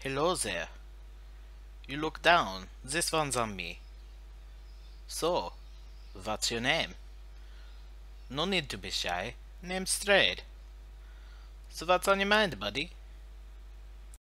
Hello there. You look down. This one's on me. So, what's your name? No need to be shy. Name's Strade. So what's on your mind, buddy?